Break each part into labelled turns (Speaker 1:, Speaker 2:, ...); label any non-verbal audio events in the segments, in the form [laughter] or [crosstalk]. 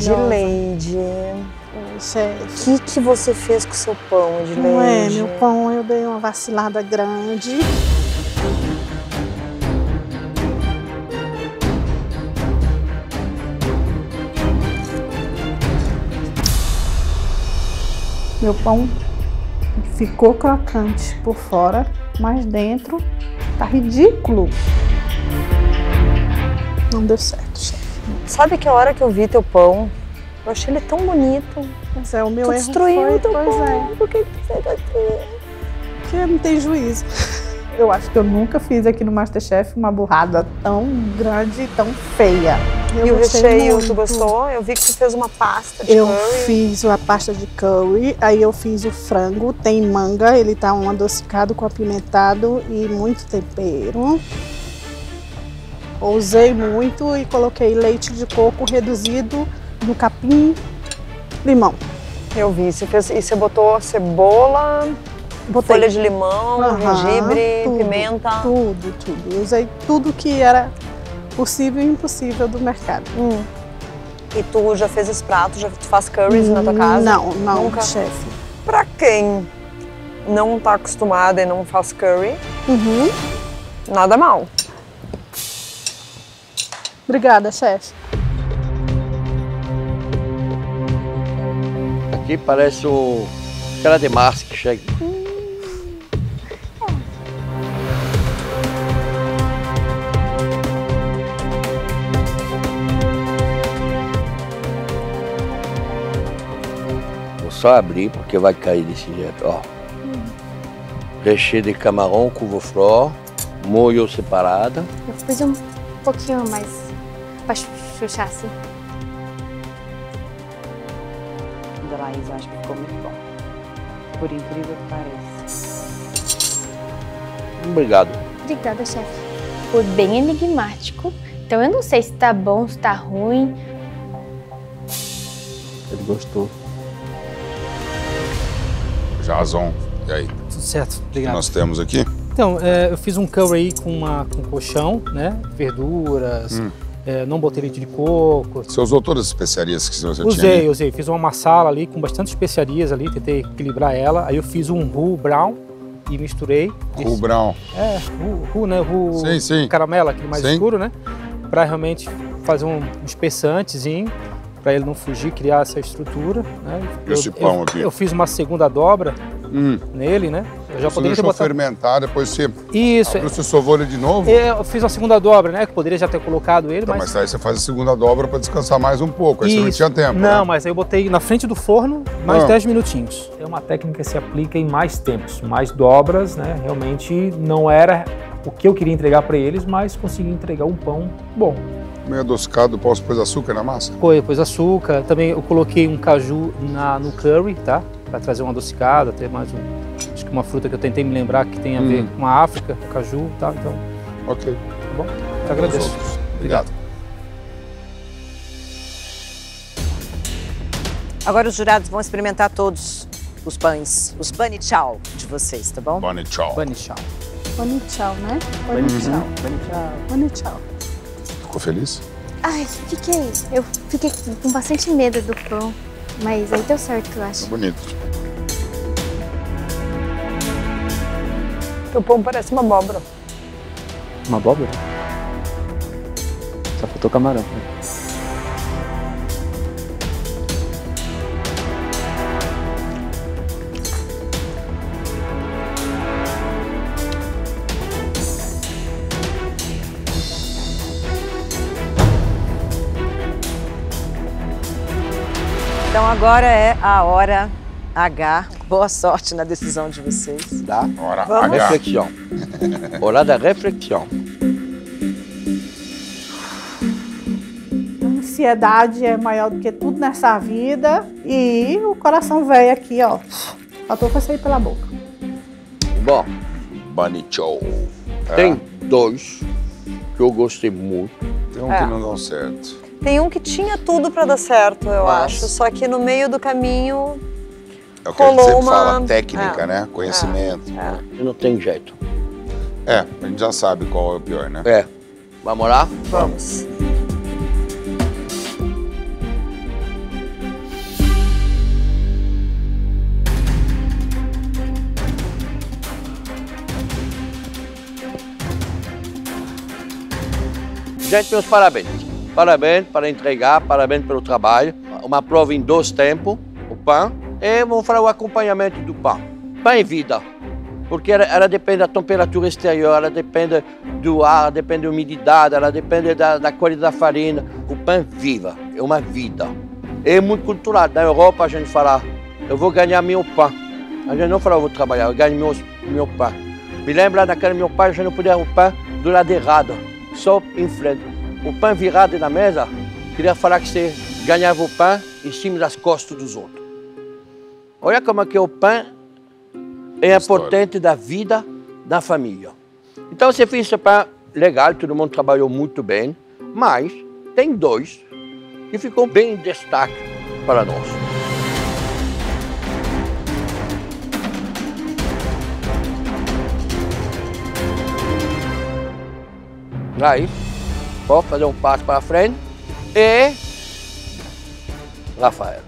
Speaker 1: Edileide,
Speaker 2: chefe.
Speaker 1: o que, que você fez com o seu pão, Edileide?
Speaker 2: Não é, meu pão, eu dei uma vacilada grande. Meu pão ficou crocante por fora, mas dentro tá ridículo. Não deu certo, chefe.
Speaker 1: Sabe que a hora que eu vi teu pão, eu achei ele tão bonito.
Speaker 2: Mas é o meu
Speaker 1: tu
Speaker 2: erro
Speaker 1: destruiu
Speaker 2: foi,
Speaker 1: teu
Speaker 2: pois
Speaker 1: pão.
Speaker 2: é.
Speaker 1: Por que tu fez?
Speaker 2: Porque não tem juízo. Eu acho que eu nunca fiz aqui no Masterchef uma burrada tão grande e tão feia. Eu
Speaker 1: E o recheio,
Speaker 2: muito.
Speaker 1: tu gostou? Eu vi que tu fez uma pasta de
Speaker 2: Eu
Speaker 1: curry.
Speaker 2: fiz a pasta de curry, aí eu fiz o frango, tem manga, ele tá um adocicado com apimentado e muito tempero. Ousei muito e coloquei leite de coco reduzido no capim, limão.
Speaker 1: Eu vi, você fez, e você botou cebola,
Speaker 2: Botei
Speaker 1: folha de limão,
Speaker 2: Aham,
Speaker 1: gengibre,
Speaker 2: tudo,
Speaker 1: pimenta.
Speaker 2: Tudo, tudo. Usei tudo que era possível e impossível do mercado.
Speaker 1: Hum. E tu já fez esse prato, já tu faz curries na tua casa?
Speaker 2: Não, não,
Speaker 1: Nunca?
Speaker 2: chefe.
Speaker 1: Pra quem não tá acostumada e não faz curry,
Speaker 2: Uhum.
Speaker 1: nada mal.
Speaker 2: Obrigada, chefe.
Speaker 3: Aqui parece o cara de massa que chega. Vou só abrir porque vai cair desse jeito, ó. Recheio de camarão, couve-flor, molho separado.
Speaker 4: Eu fiz um pouquinho mais pra chuchar assim.
Speaker 5: Da Laís, acho que ficou muito bom. Por incrível que pareça.
Speaker 3: Obrigado.
Speaker 4: Obrigada, chefe. Foi bem enigmático. Então eu não sei se tá bom, se tá ruim.
Speaker 6: Ele gostou.
Speaker 7: Jason, e aí?
Speaker 8: Tudo certo,
Speaker 7: O que
Speaker 8: obrigado.
Speaker 7: nós temos aqui?
Speaker 8: Então, é, eu fiz um curry aí com, uma, com colchão, né? Verduras,
Speaker 7: Hum.
Speaker 8: É, não botei leite de coco.
Speaker 7: Você usou todas as especiarias que você tinha
Speaker 8: Usei, usei. Fiz uma massala ali com bastante especiarias ali, tentei equilibrar ela. Aí eu fiz um roux brown e misturei.
Speaker 7: Roux brown.
Speaker 8: É, roux, né? Roux
Speaker 7: Sim, sim.
Speaker 8: caramelo, aquele mais
Speaker 7: Sim.
Speaker 8: escuro, né? Pra realmente fazer um espessantezinho, pra ele não fugir, criar essa estrutura. Né?
Speaker 7: Esse
Speaker 8: eu,
Speaker 7: pão
Speaker 8: eu,
Speaker 7: aqui.
Speaker 8: Eu fiz uma segunda dobra
Speaker 7: Hum.
Speaker 8: nele, né? Eu já
Speaker 7: Você
Speaker 8: poderia ter
Speaker 7: deixou
Speaker 8: botado...
Speaker 7: fermentar, depois você
Speaker 8: Isso,
Speaker 7: abriu, você sovou ele de novo?
Speaker 8: Eu fiz uma segunda dobra, né? Que poderia já ter colocado ele,
Speaker 7: Então,
Speaker 8: mas.
Speaker 7: mas aí você faz a segunda dobra para descansar mais um pouco, aí você não
Speaker 8: Isso.
Speaker 7: tinha tempo,
Speaker 8: Não,
Speaker 7: né?
Speaker 8: mas aí eu botei na frente do forno mais
Speaker 7: Ah.
Speaker 8: 10 minutinhos.
Speaker 6: É uma técnica que se aplica em mais tempos, mais dobras, né? Realmente não era o que eu queria entregar para eles, mas consegui entregar um pão bom.
Speaker 7: Meio adocicado, posso pôr açúcar na massa?
Speaker 8: Pô, Depois açúcar. Também eu coloquei um caju na, no curry, tá? Pra trazer uma adocicada, ter mais um. Acho que uma fruta que eu tentei me lembrar que tem a ver
Speaker 7: Hum.
Speaker 8: com a África, caju, tá? Então,
Speaker 7: Ok.
Speaker 8: tá bom? Eu agradeço.
Speaker 7: Obrigado.
Speaker 5: Agora os jurados vão experimentar todos os pães, os bunny chow de vocês, tá bom?
Speaker 7: Bunny chow.
Speaker 8: Bunny chow.
Speaker 2: Boni tchau, né? Boni tchau. Boni tchau.
Speaker 7: Ficou feliz?
Speaker 4: Ai, fiquei. Eu fiquei com bastante medo do pão. Mas aí deu certo, eu acho.
Speaker 7: Bonito.
Speaker 1: Teu pão parece uma abóbora.
Speaker 6: Uma abóbora? Só faltou camarão.
Speaker 5: Então agora é a hora H. Boa sorte na decisão de vocês.
Speaker 3: Tá?
Speaker 7: Hora
Speaker 5: Vamos.
Speaker 7: H.
Speaker 3: Reflexão. Hora da reflexão.
Speaker 2: A ansiedade é maior do que tudo nessa vida e o coração velho aqui, ó. Faltou pra sair pela boca.
Speaker 3: Bom,
Speaker 7: Bunny chow. É.
Speaker 3: tem dois que eu gostei muito.
Speaker 7: Tem um
Speaker 1: É.
Speaker 7: que não deu certo.
Speaker 1: Tem um que tinha tudo para dar certo, eu
Speaker 7: Mas...
Speaker 1: acho, só que no meio do caminho
Speaker 7: é o que rolou a gente
Speaker 1: uma...
Speaker 7: fala, técnica,
Speaker 1: é.
Speaker 7: né? Conhecimento.
Speaker 1: É.
Speaker 3: É. Não tem jeito.
Speaker 7: É, a gente já sabe qual é o pior, né?
Speaker 3: É. Vamos lá?
Speaker 1: Vamos.
Speaker 3: Gente, meus parabéns. Parabéns para entregar, parabéns pelo trabalho. Uma prova em dois tempos, o pão. E vamos fazer o acompanhamento do pão. Pão é vida. Porque ela, ela depende da temperatura exterior, ela depende do ar, depende da umidade, ela depende da, da qualidade da farinha. O pão viva, é uma vida. É muito cultural. Na Europa a gente fala, eu vou ganhar meu pão. A gente não fala, eu vou trabalhar, eu ganho meu, meu pão. Me lembra daquele meu pai, a gente não podia o pão do lado errado, só em frente. O pão virado na mesa, queria falar que você ganhava o pão em cima das costas dos outros. Olha como é que o pão é importante da vida da família. Então você fez esse pão legal, todo mundo trabalhou muito bem, mas tem dois que ficou bem em destaque para nós. Aí, vou fazer um passo para frente e Rafael.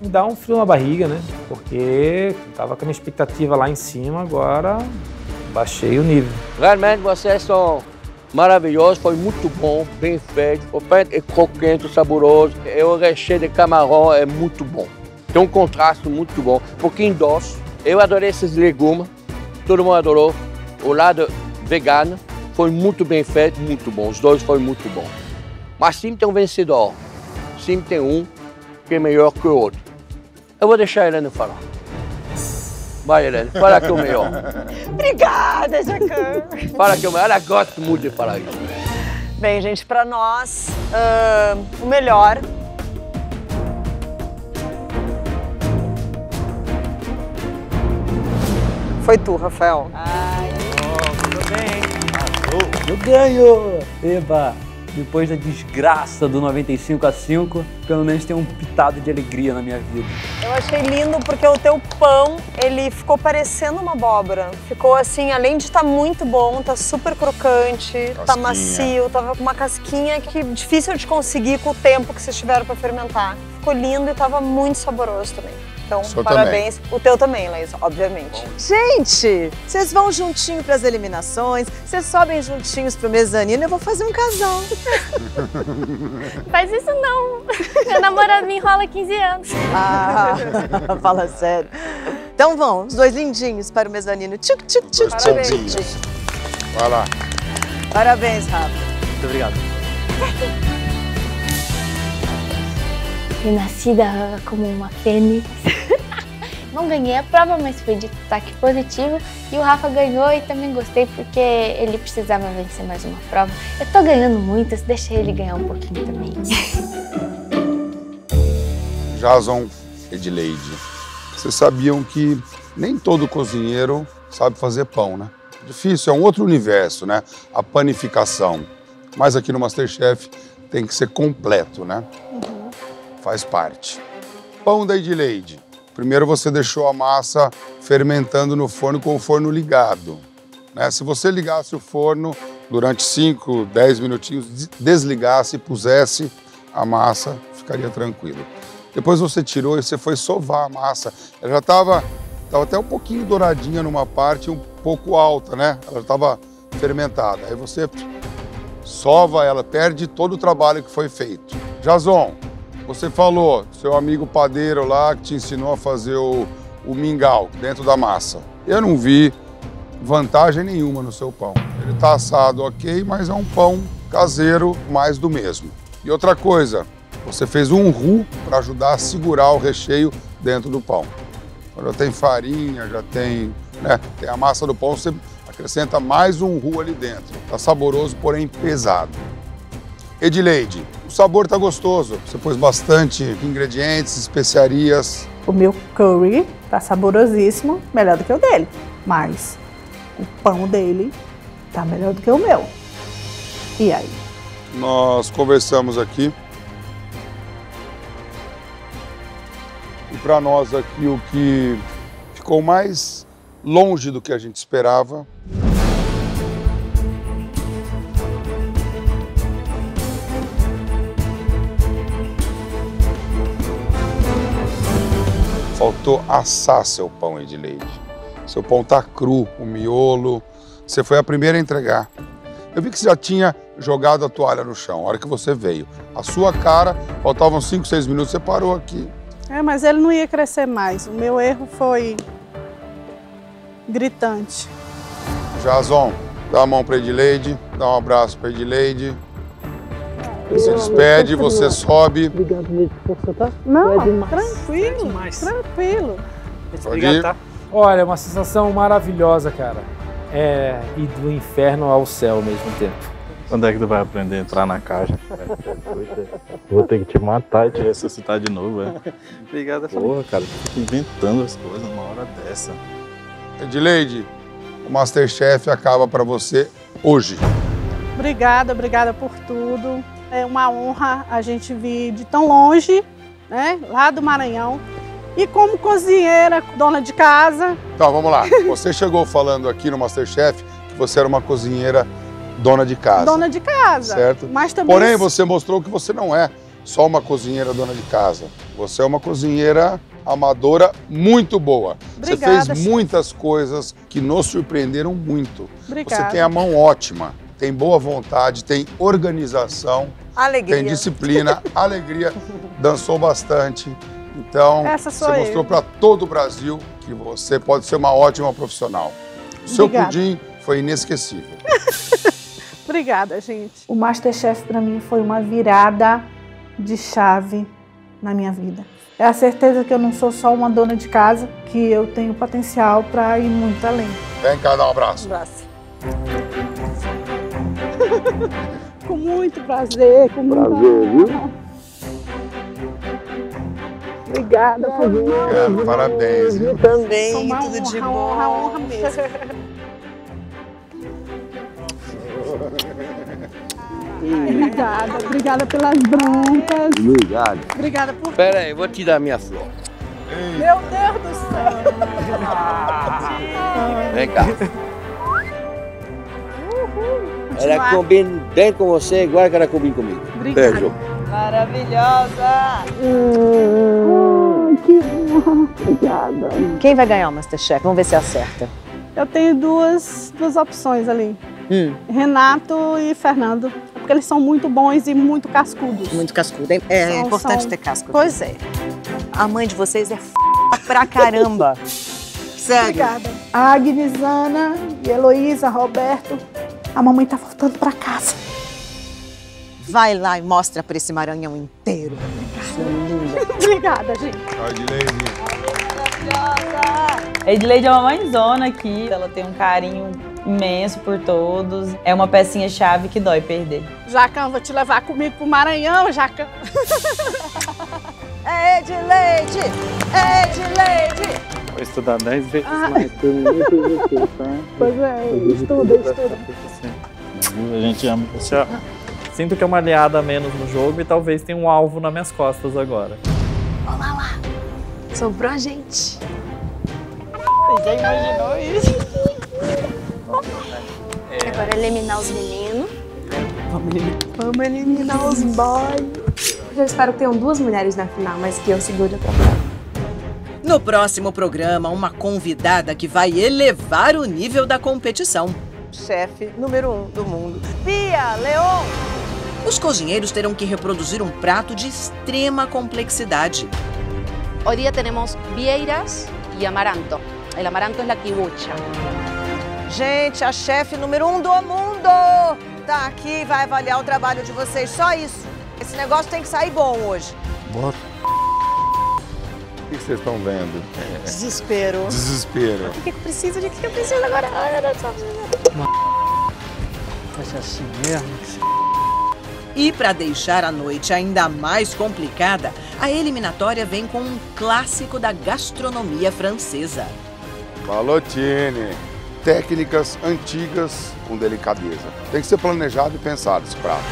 Speaker 6: Me dá um frio na barriga, né? Porque tava com a minha expectativa lá em cima, agora baixei o nível.
Speaker 3: Realmente vocês são maravilhosos, foi muito bom, bem feito. O pão é crocante, saboroso. E o recheio de camarão é muito bom. Tem um contraste muito bom, um pouquinho doce. Eu adorei esses legumes, todo mundo adorou. O lado vegano foi muito bem feito, muito bom. Os dois foram muito bons. Mas sempre tem um vencedor. Sempre tem um que é melhor que o outro. Eu vou deixar a Helena falar. Vai, Helena, fala que é o melhor. [laughs]
Speaker 1: Obrigada, Jacan.
Speaker 3: Fala que é o melhor. Ela gosta muito de falar isso.
Speaker 1: Bem, gente, para nós, ah, o melhor foi tu, Rafael.
Speaker 9: Eu ganho! Eba! Depois da desgraça do 95 a 5, pelo menos tem um pitado de alegria na minha vida.
Speaker 1: Eu achei lindo porque o teu pão, ele ficou parecendo uma abóbora. Ficou assim, além de estar muito bom, tá super crocante, tá
Speaker 7: Casquinha.
Speaker 1: macio, tava com uma casquinha que difícil de conseguir com o tempo que vocês tiveram para fermentar. Ficou lindo e tava muito saboroso também. Então, parabéns. O teu também, Laís, obviamente.
Speaker 10: Gente, vocês vão juntinho para as eliminações, vocês sobem juntinhos pro mezanino, eu vou fazer um casal. [laughs]
Speaker 4: Faz isso não. Meu namorado me enrola 15 anos.
Speaker 10: Ah, [laughs] fala sério. Então vão, os dois lindinhos para o mezanino. Tchuc, tchuc, tchuc, tchuc,
Speaker 7: Parabéns.
Speaker 10: tchuc, tchuc.
Speaker 7: Vai lá.
Speaker 10: Parabéns, Rafa.
Speaker 9: Muito obrigado. [laughs]
Speaker 4: Renascida como uma fênix. [laughs] Não ganhei a prova, mas foi de destaque positivo. E o Rafa ganhou e também gostei porque ele precisava vencer mais uma prova. Eu tô ganhando muitas, deixa ele ganhar um pouquinho também. [laughs]
Speaker 7: Jason Edileide. Vocês sabiam que nem todo cozinheiro sabe fazer pão, né? Difícil, é um outro universo, né? A panificação. Mas aqui no Masterchef tem que ser completo, né? Faz parte. Pão da Edileide. Primeiro você deixou a massa fermentando no forno com o forno ligado. né? Se você ligasse o forno durante 5, 10 minutinhos, des- desligasse e pusesse a massa, ficaria tranquilo. Depois você tirou e você foi sovar a massa. Ela já estava tava até um pouquinho douradinha numa parte, um pouco alta, né? Ela estava fermentada. Aí você sova ela, perde todo o trabalho que foi feito. Jason, você falou, seu amigo padeiro lá que te ensinou a fazer o, o mingau dentro da massa. Eu não vi vantagem nenhuma no seu pão. Ele tá assado ok, mas é um pão caseiro, mais do mesmo. E outra coisa, você fez um roux para ajudar a segurar o recheio dentro do pão. Já tem farinha, já tem, né, tem a massa do pão, você acrescenta mais um roux ali dentro. Tá saboroso, porém pesado. Edileide, o sabor tá gostoso. Você pôs bastante ingredientes, especiarias.
Speaker 2: O meu curry tá saborosíssimo, melhor do que o dele. Mas o pão dele tá melhor do que o meu. E aí?
Speaker 7: Nós conversamos aqui. E para nós aqui o que ficou mais longe do que a gente esperava faltou assar seu pão de leite. Seu pão tá cru, o miolo. Você foi a primeira a entregar. Eu vi que você já tinha jogado a toalha no chão, a hora que você veio. A sua cara, faltavam 5, 6 minutos, você parou aqui.
Speaker 2: É, mas ele não ia crescer mais. O meu erro foi gritante.
Speaker 7: Jason, dá a mão pra Edileide, dá um abraço pra Edileide. Se despede, você sobe.
Speaker 8: Obrigado, gente, por tá?
Speaker 2: Não,
Speaker 8: É
Speaker 2: tranquilo,
Speaker 8: É demais.
Speaker 2: tranquilo.
Speaker 8: Obrigado, tá?
Speaker 6: Olha, é uma sensação maravilhosa, cara. É ir do inferno ao céu ao mesmo tempo.
Speaker 11: Quando é que tu vai aprender a entrar na caixa? [laughs] Vou ter que te matar e te ressuscitar de novo, é.
Speaker 9: Obrigado,
Speaker 11: Porra, cara, tu fica inventando as coisas numa hora dessa.
Speaker 7: Edileide, o Masterchef acaba pra você hoje.
Speaker 2: Obrigada, obrigada por tudo. É uma honra a gente vir de tão longe, né? Lá do Maranhão. E como cozinheira, dona de casa,
Speaker 7: Então, vamos lá. Você chegou falando aqui no Masterchef que você era uma cozinheira dona de casa.
Speaker 2: dona de casa.
Speaker 7: Certo.
Speaker 2: Mas também
Speaker 7: Porém, você mostrou que você não é só uma cozinheira dona de casa. Você é uma cozinheira amadora muito boa.
Speaker 2: Obrigada,
Speaker 7: você fez muitas coisas que nos surpreenderam muito.
Speaker 2: Obrigada.
Speaker 7: Você tem a mão ótima, tem boa vontade, tem organização,
Speaker 1: Alegria.
Speaker 7: tem disciplina, [laughs] alegria, dançou bastante. Então, você
Speaker 2: eu.
Speaker 7: mostrou para todo o Brasil que você pode ser uma ótima profissional. O seu
Speaker 2: Obrigada.
Speaker 7: pudim foi inesquecível. [laughs]
Speaker 2: Obrigada, gente. O Masterchef para mim foi uma virada de chave na minha vida. É a certeza que eu não sou só uma dona de casa, que eu tenho potencial para ir muito além.
Speaker 7: Vem cá dar um abraço.
Speaker 1: Abraço. [laughs]
Speaker 2: Com muito prazer, com muito
Speaker 7: Prazer, viu?
Speaker 2: Obrigada,
Speaker 7: Cara, parabéns, viu?
Speaker 1: Também,
Speaker 2: Uma
Speaker 1: tudo
Speaker 2: honra,
Speaker 1: de
Speaker 2: uma
Speaker 1: bom.
Speaker 2: honra, honra mesmo. [laughs] Obrigada, obrigada pelas broncas.
Speaker 3: Obrigado.
Speaker 2: Obrigada por.
Speaker 3: Espera aí, vou te dar minha flor.
Speaker 2: Meu Deus do céu!
Speaker 3: Vem cá. Ela
Speaker 2: Continuar.
Speaker 3: combina bem com você, igual que ela combina comigo.
Speaker 2: Obrigada.
Speaker 3: Beijo.
Speaker 1: Maravilhosa!
Speaker 2: que honra. Obrigada.
Speaker 10: Quem vai ganhar o Masterchef? Vamos ver se acerta.
Speaker 2: Eu tenho duas, duas opções ali.
Speaker 10: Hum.
Speaker 2: Renato e Fernando. Porque eles são muito bons e muito cascudos.
Speaker 10: Muito cascudo. É, é
Speaker 2: São-
Speaker 10: importante
Speaker 2: são-
Speaker 10: ter casco.
Speaker 2: Pois é.
Speaker 10: A mãe de vocês é f... pra caramba. [laughs] Sério.
Speaker 2: Obrigada. A Agnes, Ana e Heloísa, Roberto. A mamãe tá voltando pra casa.
Speaker 10: Vai lá e mostra pra esse Maranhão inteiro.
Speaker 2: Obrigada, gente.
Speaker 7: Edileide.
Speaker 12: Edileide é uma mãezona aqui, ela tem um carinho imenso por todos. É uma pecinha-chave que dói perder.
Speaker 2: Jacão, vou te levar comigo pro Maranhão, Jacão.
Speaker 10: É Edileide! É Edileide!
Speaker 11: Vou estudar 10 vezes
Speaker 2: Ah.
Speaker 11: mais você, tá?
Speaker 2: Pois é, estuda, estuda.
Speaker 11: A gente ama você. Sinto que é uma aliada a menos no jogo e talvez tenha um alvo nas minhas costas agora.
Speaker 4: Olá lá. Sobrou a gente.
Speaker 12: Já imaginou isso? [laughs]
Speaker 4: Agora eliminar os meninos.
Speaker 10: Vamos eliminar os boys.
Speaker 13: Eu espero que tenham duas mulheres na final, mas que eu segure a prova.
Speaker 14: No próximo programa, uma convidada que vai elevar o nível da competição.
Speaker 1: Chefe número um do mundo. Bia Leon!
Speaker 14: Os cozinheiros terão que reproduzir um prato de extrema complexidade.
Speaker 15: Hoy día tenemos vieiras y amaranto. El amaranto es la kibucha.
Speaker 1: Gente, a chefe número um do mundo tá aqui e vai avaliar o trabalho de vocês. Só isso. Esse negócio tem que sair bom hoje.
Speaker 7: Bota. O que vocês estão vendo?
Speaker 1: Desespero.
Speaker 7: Desespero.
Speaker 1: O que, que precisa? De que eu preciso agora? Ai, meu Deus céu.
Speaker 8: Vai ser assim mesmo?
Speaker 14: E para deixar a noite ainda mais complicada, a eliminatória vem com um clássico da gastronomia francesa.
Speaker 7: Balotine. Técnicas antigas com delicadeza. Tem que ser planejado e pensado esse prato.